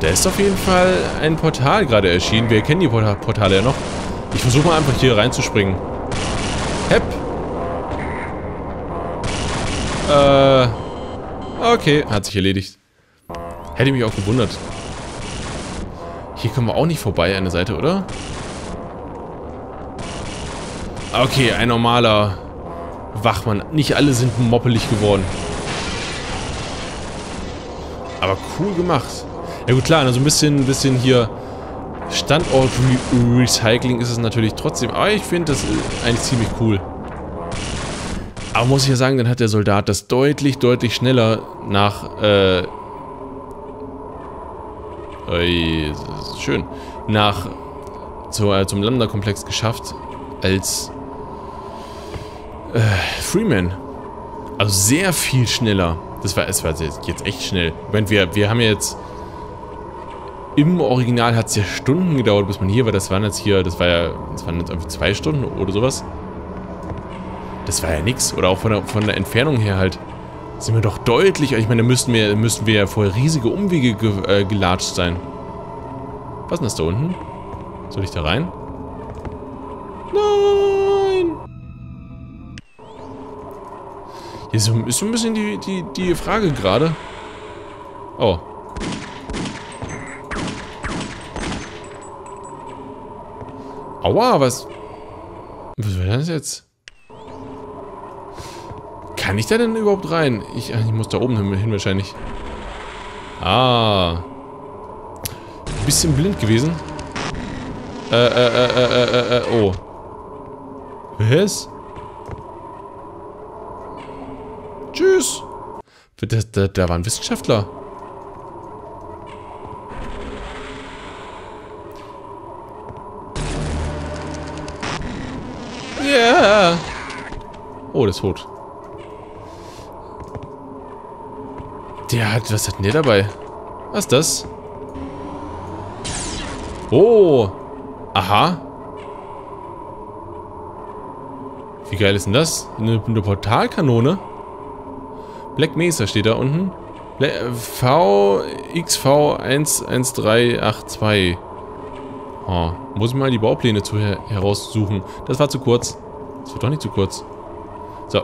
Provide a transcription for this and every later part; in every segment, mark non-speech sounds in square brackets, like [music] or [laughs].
Da ist auf jeden Fall ein Portal gerade erschienen. Wir kennen die Portale ja noch. Ich versuche mal einfach hier reinzuspringen. Hepp. Äh. Okay, hat sich erledigt. Hätte mich auch gewundert. Hier kommen wir auch nicht vorbei an der Seite, oder? Okay, ein normaler Wachmann. Nicht alle sind moppelig geworden. Aber cool gemacht. Ja gut, klar, also ein bisschen, bisschen hier Standort-Recycling ist es natürlich trotzdem. Aber ich finde das eigentlich ziemlich cool. Aber muss ich ja sagen, dann hat der Soldat das deutlich, deutlich schneller nach, äh... Ui, schön. Nach zu, äh, zum Lambda-Komplex geschafft, als äh, Freeman. Also sehr viel schneller. Das war, es war jetzt echt schnell. Ich wir, wir haben jetzt... Im Original hat es ja Stunden gedauert, bis man hier war. Das waren jetzt hier, das war ja, das waren jetzt irgendwie zwei Stunden oder sowas. Das war ja nix. Oder auch von der, von der Entfernung her halt. Sind wir doch deutlich, ich meine, da müssten wir, müssten wir ja vorher riesige Umwege ge, äh, gelatscht sein. Was ist denn das da unten? Soll ich da rein? Nein! Hier ist so, ist so ein bisschen die, die, die Frage gerade. Oh. Aua, was... Was war das jetzt? Kann ich da denn überhaupt rein? Ich, ich muss da oben hin wahrscheinlich. Ah. Bisschen blind gewesen. Äh, äh, äh, äh, äh, äh, oh. Was? Tschüss. Da, da, da war ein Wissenschaftler. [laughs] Oh, der ist tot. Der hat... Was hat denn der dabei? Was ist das? Oh. Aha. Wie geil ist denn das? Eine, eine Portalkanone? Black Mesa steht da unten. VXV11382. Oh, muss ich mal die Baupläne zu her heraussuchen. Das war zu kurz. Das war doch nicht zu kurz. So,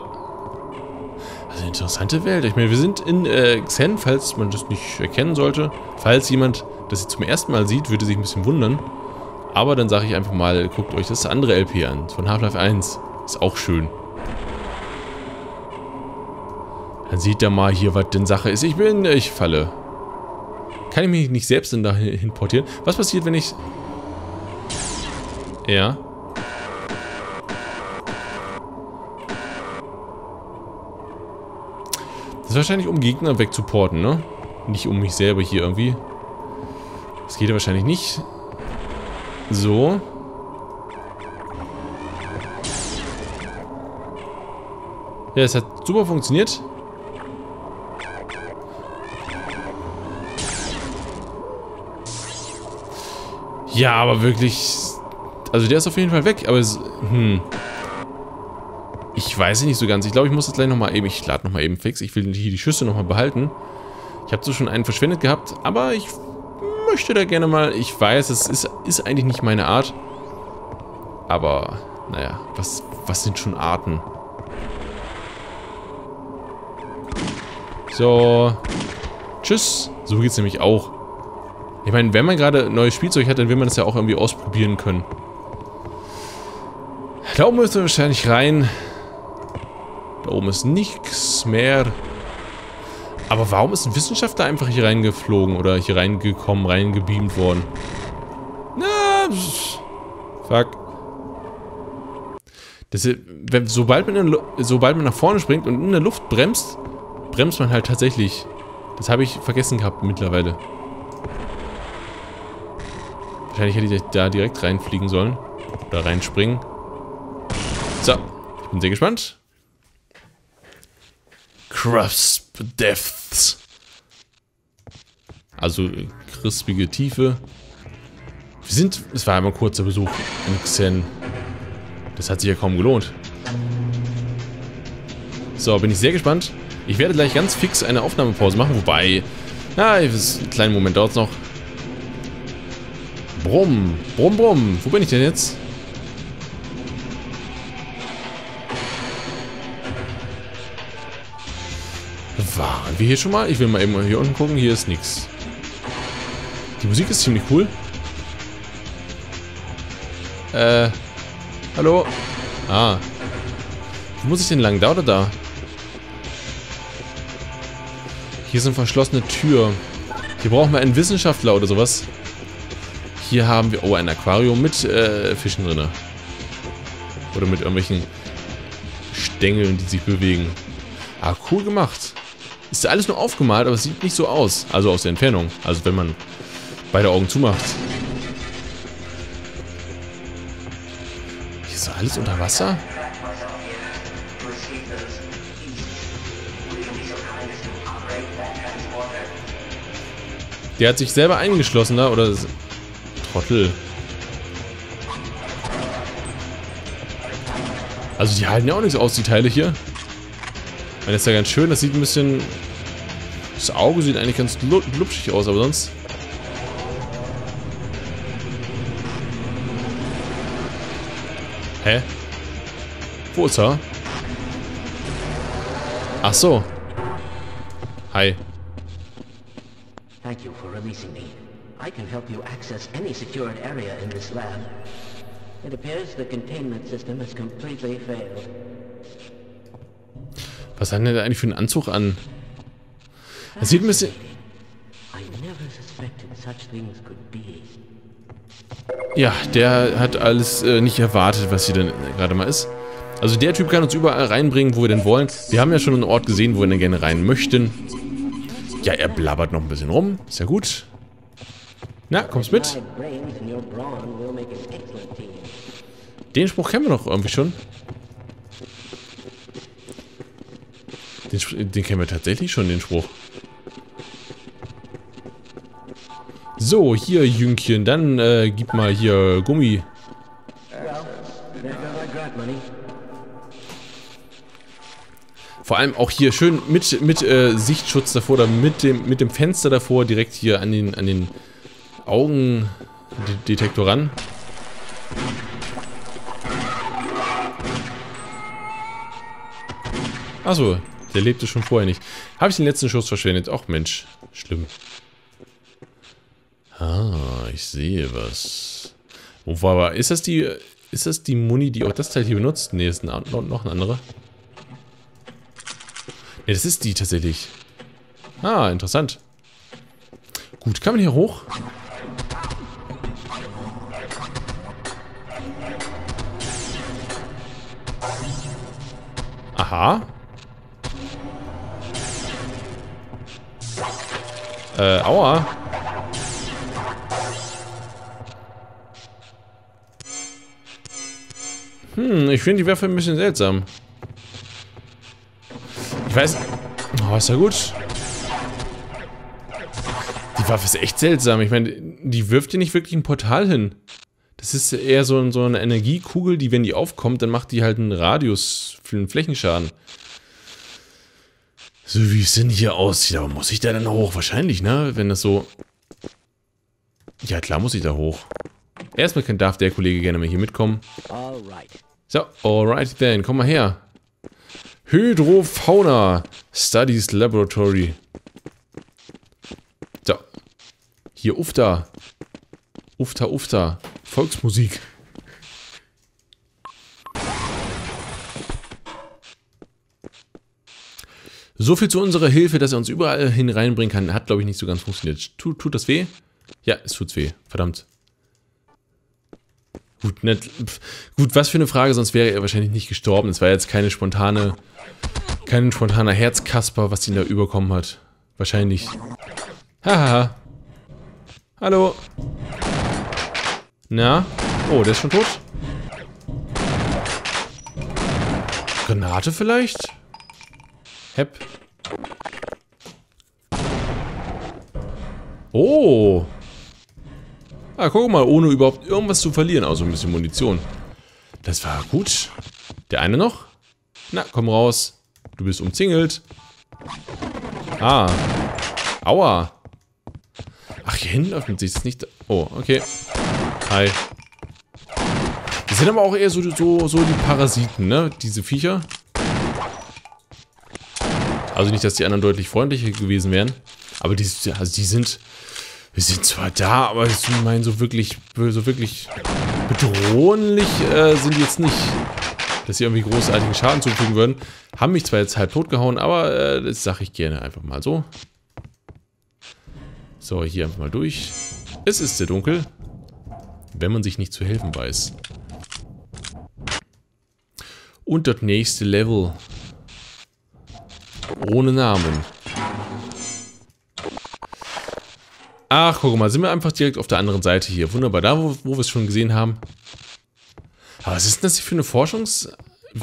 also interessante Welt. Ich meine, wir sind in äh, Xen, falls man das nicht erkennen sollte. Falls jemand das zum ersten Mal sieht, würde sich ein bisschen wundern. Aber dann sage ich einfach mal, guckt euch das andere LP an. Von Half-Life 1. Ist auch schön. Dann sieht er mal hier, was denn Sache ist. Ich bin, ich falle. Kann ich mich nicht selbst denn dahin portieren? Was passiert, wenn ich... Ja. Ist wahrscheinlich, um Gegner wegzuporten, ne? Nicht um mich selber hier irgendwie. Das geht ja wahrscheinlich nicht. So. Ja, es hat super funktioniert. Ja, aber wirklich... Also der ist auf jeden Fall weg, aber es... Hm... Ich weiß nicht so ganz. Ich glaube, ich muss das gleich nochmal eben... Ich lade nochmal eben fix. Ich will hier die Schüsse nochmal behalten. Ich habe so schon einen verschwendet gehabt, aber ich möchte da gerne mal... Ich weiß, es ist, ist eigentlich nicht meine Art. Aber, naja, was, was sind schon Arten? So. Tschüss. So geht es nämlich auch. Ich meine, wenn man gerade neues Spielzeug hat, dann will man das ja auch irgendwie ausprobieren können. Da oben müsste wahrscheinlich rein. Da oben ist nichts mehr. Aber warum ist ein Wissenschaftler einfach hier reingeflogen oder hier reingekommen, reingebeamt worden? Na, fuck. Das wenn, sobald, man in, sobald man nach vorne springt und in der Luft bremst, bremst man halt tatsächlich. Das habe ich vergessen gehabt mittlerweile. Wahrscheinlich hätte ich da direkt reinfliegen sollen. Oder reinspringen. So, ich bin sehr gespannt. Crisp Depths. Also crispige Tiefe. Wir sind, es war einmal ein kurzer Besuch in Xen. Das hat sich ja kaum gelohnt. So, bin ich sehr gespannt. Ich werde gleich ganz fix eine Aufnahmepause machen, wobei, na, einen kleinen Moment dauert es noch. Brumm, brumm, brumm. Wo bin ich denn jetzt? Waren wir hier schon mal? Ich will mal eben hier unten gucken. Hier ist nichts. Die Musik ist ziemlich cool. Äh, hallo? Ah. Wo muss ich denn lang? Da oder da? Hier ist eine verschlossene Tür. Hier brauchen wir einen Wissenschaftler oder sowas. Hier haben wir... Oh, ein Aquarium mit äh, Fischen drin. Oder mit irgendwelchen Stängeln, die sich bewegen. Ah, cool gemacht. Ist alles nur aufgemalt, aber es sieht nicht so aus. Also aus der Entfernung. Also wenn man beide Augen zumacht. Hier ist alles unter Wasser? Der hat sich selber eingeschlossen da, oder... Trottel. Also die halten ja auch nichts aus, die Teile hier. Das ist ja ganz schön, das sieht ein bisschen... Das Auge sieht eigentlich ganz glubschig aus, aber sonst... Hä? Wo ist er? Ach so. Hi. Thank you for releasing me. I can help you access any secured area in this lab. It appears the containment system has completely failed. Was hat denn eigentlich für einen Anzug an? Das sieht ein bisschen... Ja, der hat alles äh, nicht erwartet, was hier denn gerade mal ist. Also der Typ kann uns überall reinbringen, wo wir denn wollen. Wir haben ja schon einen Ort gesehen, wo wir denn gerne rein möchten. Ja, er blabbert noch ein bisschen rum. Ist ja gut. Na, kommst mit? Den Spruch kennen wir doch irgendwie schon. Den, den kennen wir tatsächlich schon, den Spruch. So, hier, Jüngchen, dann äh, gib mal hier Gummi. Vor allem auch hier schön mit, mit äh, Sichtschutz davor oder mit dem, mit dem Fenster davor direkt hier an den, an den Augendetektor ran. Achso, der lebte schon vorher nicht. Habe ich den letzten Schuss verschwendet? Ach Mensch, schlimm. Ah, ich sehe was. Wo war aber, ist das die, ist das die Muni, die auch das Teil hier benutzt? Ne, ist ein, noch ein anderer. Ne, das ist die tatsächlich. Ah, interessant. Gut, kann man hier hoch? Aha. Äh, aua. Hm, ich finde die Waffe ein bisschen seltsam. Ich weiß... Oh, ist ja gut. Die Waffe ist echt seltsam. Ich meine, die wirft dir nicht wirklich ein Portal hin. Das ist eher so, so eine Energiekugel, die, wenn die aufkommt, dann macht die halt einen Radius für einen Flächenschaden. So wie es denn hier aussieht. Aber muss ich da dann hoch? Wahrscheinlich, ne? Wenn das so... Ja, klar muss ich da hoch. Erstmal darf der Kollege gerne mal hier mitkommen. So, alright then. Komm mal her. Hydrofauna Studies Laboratory. So. Hier, Ufta. Ufta, Ufta. Volksmusik. So viel zu unserer Hilfe, dass er uns überall hin reinbringen kann. Hat, glaube ich, nicht so ganz funktioniert. Tut, tut das weh? Ja, es tut's weh. Verdammt. Gut, nicht, gut, was für eine Frage, sonst wäre er wahrscheinlich nicht gestorben. Es war jetzt keine spontane, kein spontaner Herzkasper, was ihn da überkommen hat. Wahrscheinlich. Haha. Hallo. Na? Oh, der ist schon tot? Granate vielleicht? Hepp. Oh. Ah, guck mal, ohne überhaupt irgendwas zu verlieren, außer ein bisschen Munition. Das war gut. Der eine noch? Na, komm raus. Du bist umzingelt. Ah. Aua. Ach, hier hinten öffnet sich das nicht. Oh, okay. Hi. Die sind aber auch eher so, so, so die Parasiten, ne? Diese Viecher. Also nicht, dass die anderen deutlich freundlicher gewesen wären. Aber die, also die sind... Wir sind zwar da, aber ich meine, so wirklich, so wirklich bedrohlich äh, sind jetzt nicht. Dass sie irgendwie großartigen Schaden zufügen würden. Haben mich zwar jetzt halb tot gehauen, aber äh, das sage ich gerne einfach mal so. So, hier einfach mal durch. Es ist sehr dunkel. Wenn man sich nicht zu helfen weiß. Und das nächste Level. Ohne Namen. Ach, guck mal, sind wir einfach direkt auf der anderen Seite hier. Wunderbar, da wo, wo wir es schon gesehen haben. Aber was ist denn das hier für eine Forschungs...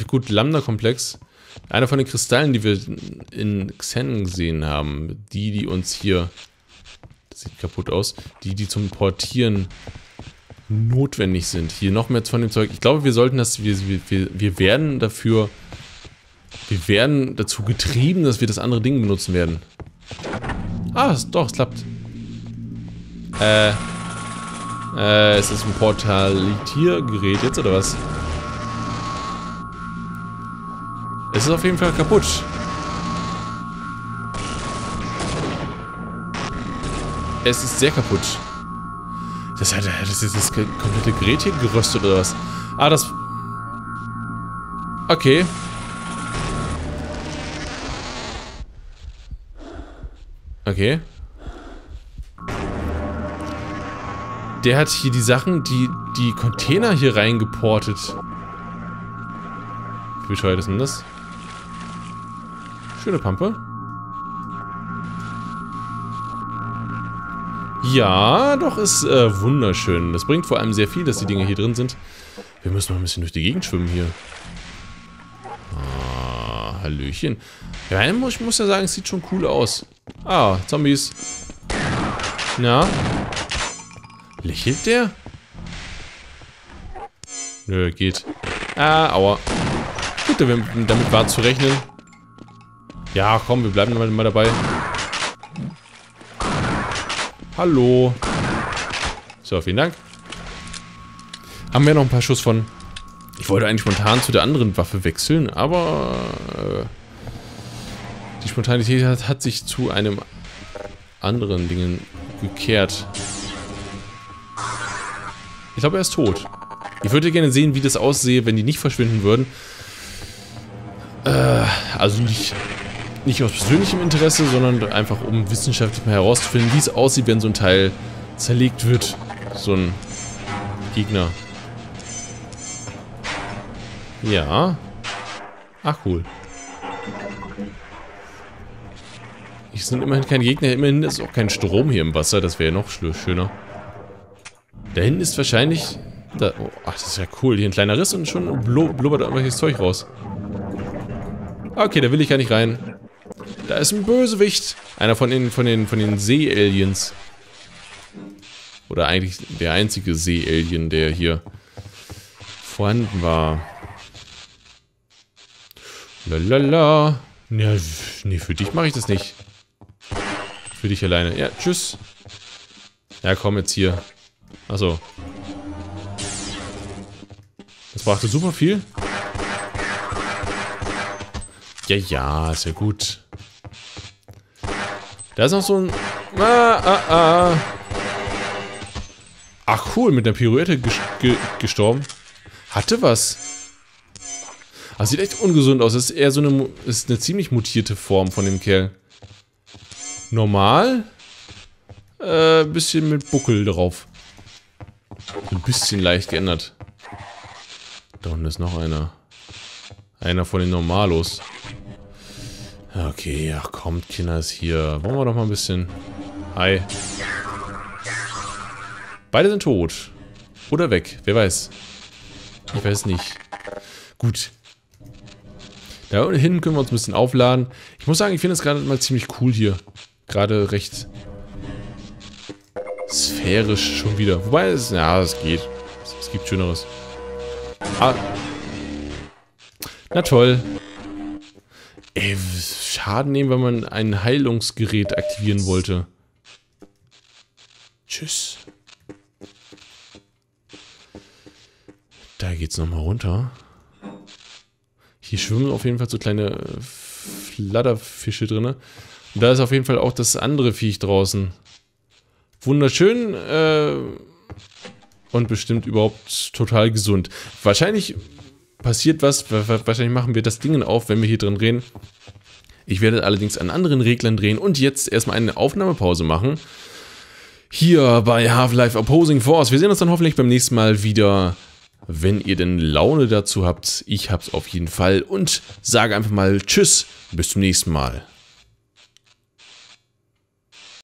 Gut, Lambda-Komplex. Einer von den Kristallen, die wir in Xen gesehen haben. Die, die uns hier... Das sieht kaputt aus. Die, die zum Portieren notwendig sind. Hier noch mehr von dem Zeug. Ich glaube, wir sollten das... Wir, wir, wir werden dafür... Wir werden dazu getrieben, dass wir das andere Ding benutzen werden. Ah, doch, es klappt. Äh. Äh, ist das ein Portalitiergerät jetzt, oder was? Es ist auf jeden Fall kaputt. Es ist sehr kaputt. Das, hat, das ist das komplette Gerät hier geröstet, oder was? Ah, das... Okay. Okay. Der hat hier die Sachen, die, die Container hier reingeportet. Wie bescheuert ist denn das? Schöne Pampe. Ja, doch, ist äh, wunderschön. Das bringt vor allem sehr viel, dass die Dinge hier drin sind. Wir müssen noch ein bisschen durch die Gegend schwimmen hier. Ah, Hallöchen. Ja, ich muss ja sagen, es sieht schon cool aus. Ah, Zombies. Na? Lächelt der? Nö, geht. Ah, aua. Gut, damit war zu rechnen. Ja, komm, wir bleiben mal dabei. Hallo. So, vielen Dank. Haben wir noch ein paar Schuss von... Ich wollte eigentlich spontan zu der anderen Waffe wechseln, aber... Äh, die Spontanität hat, hat sich zu einem anderen Dingen gekehrt. Ich glaube, er ist tot. Ich würde gerne sehen, wie das aussehe, wenn die nicht verschwinden würden. Äh, also nicht, nicht aus persönlichem Interesse, sondern einfach um wissenschaftlich mal herauszufinden, wie es aussieht, wenn so ein Teil zerlegt wird. So ein Gegner. Ja. Ach, cool. Ich sind immerhin kein Gegner, immerhin ist auch kein Strom hier im Wasser, das wäre ja noch schöner. Da hinten ist wahrscheinlich... Da, oh, ach, das ist ja cool. Hier ein kleiner Riss und schon blubbert irgendwelches Zeug raus. Okay, da will ich gar nicht rein. Da ist ein Bösewicht. Einer von den, von den, von den See-Aliens. Oder eigentlich der einzige See-Alien, der hier vorhanden war. Lalala. Ja, nee, für dich mache ich das nicht. Für dich alleine. Ja, tschüss. Ja, komm jetzt hier. Achso. Das brachte super viel. Ja, ja, ist ja gut. Da ist noch so ein... Ah, ah, ah. Ach cool, mit der Pirouette ges ge gestorben. Hatte was. Das sieht echt ungesund aus. Das ist eher so eine... ist eine ziemlich mutierte Form von dem Kerl. Normal. Äh, bisschen mit Buckel drauf. Ein bisschen leicht geändert. Da unten ist noch einer. Einer von den Normalos. Okay, ach kommt, Kinder ist hier. Wollen wir doch mal ein bisschen... Hi. Beide sind tot. Oder weg, wer weiß. Ich weiß nicht. Gut. Da hinten können wir uns ein bisschen aufladen. Ich muss sagen, ich finde es gerade mal ziemlich cool hier. Gerade recht sphärisch schon wieder. Wobei es, ja, es geht. Es, gibt Schöneres. Ah. Na toll. Ey, Schaden nehmen, wenn man ein Heilungsgerät aktivieren wollte. Tschüss. hier geht's nochmal runter. Hier schwimmen auf jeden Fall so kleine Flatterfische drin. Da ist auf jeden Fall auch das andere Viech draußen. Wunderschön äh, und bestimmt überhaupt total gesund. Wahrscheinlich passiert was, wahrscheinlich machen wir das Ding auf, wenn wir hier drin drehen. Ich werde allerdings an anderen Reglern drehen und jetzt erstmal eine Aufnahmepause machen. Hier bei Half-Life Opposing Force. Wir sehen uns dann hoffentlich beim nächsten Mal wieder, wenn ihr denn Laune dazu habt. Ich hab's auf jeden Fall und sage einfach mal Tschüss, bis zum nächsten Mal.